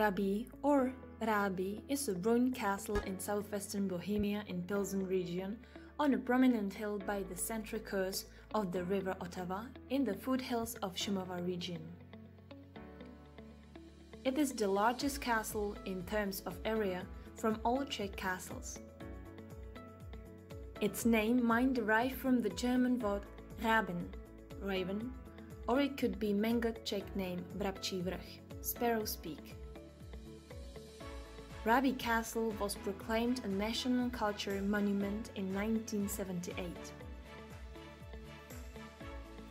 Rabi or Rabi is a ruined castle in southwestern Bohemia in Pilsen region on a prominent hill by the central course of the river Otava in the foothills of Šumava region. It is the largest castle in terms of area from all Czech castles. Its name might derive from the German word Raben, raven, or it could be mangled Czech name Vrabčí vrch, sparrow's speak. Rabi Castle was proclaimed a National Culture Monument in 1978.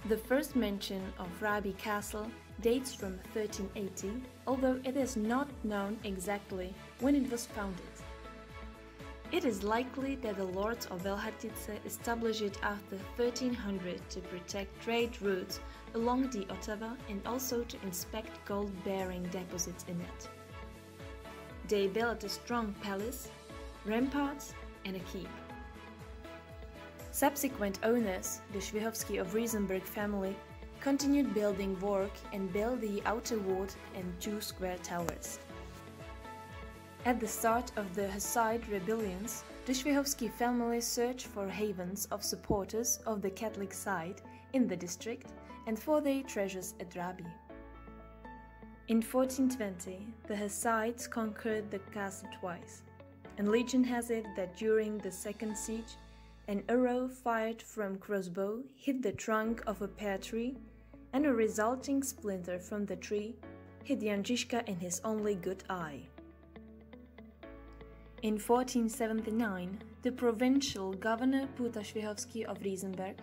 The first mention of Rabi Castle dates from 1380, although it is not known exactly when it was founded. It is likely that the lords of Velhartice established it after 1300 to protect trade routes along the Otava and also to inspect gold-bearing deposits in it. They built a strong palace, ramparts and a keep. Subsequent owners, the Švihovsky of Riesenberg family, continued building work and built the outer ward and two square towers. At the start of the Hussite rebellions, the Švihovsky family searched for havens of supporters of the Catholic side in the district and for their treasures at Rabi. In 1420, the Hussites conquered the castle twice, and legend has it that during the second siege, an arrow fired from crossbow hit the trunk of a pear tree, and a resulting splinter from the tree hit Jan Žižka in his only good eye. In 1479, the provincial governor Puta Švihovsky of Riesenberg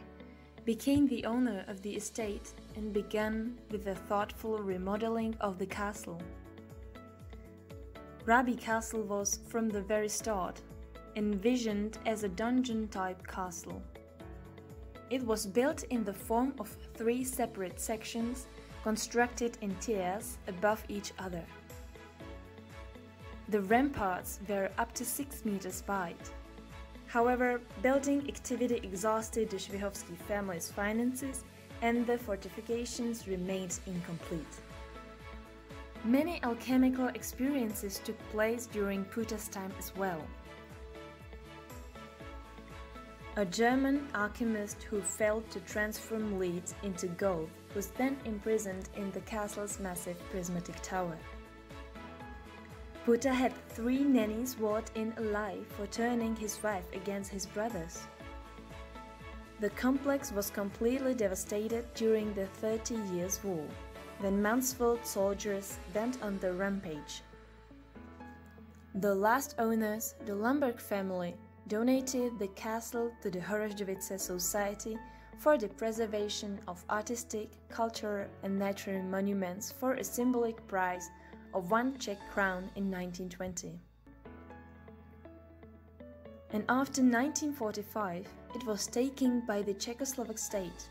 became the owner of the estate and began with the thoughtful remodeling of the castle. Rabi Castle was, from the very start, envisioned as a dungeon-type castle. It was built in the form of three separate sections constructed in tiers above each other. The ramparts were up to 6 meters wide. However, building activity exhausted the Švihovsky family's finances and the fortifications remained incomplete. Many alchemical experiences took place during Puta's time as well. A German alchemist who failed to transform lead into gold was then imprisoned in the castle's massive prismatic tower. Puta had three nannies brought in alive for turning his wife against his brothers. The complex was completely devastated during the Thirty Years' War, when Mansfeld soldiers went on the rampage. The last owners, the Lamberg family, donated the castle to the Horažďovice Society for the preservation of artistic, cultural and natural monuments for a symbolic price of one Czech crown in 1920. And after 1945, it was taken by the Czechoslovak state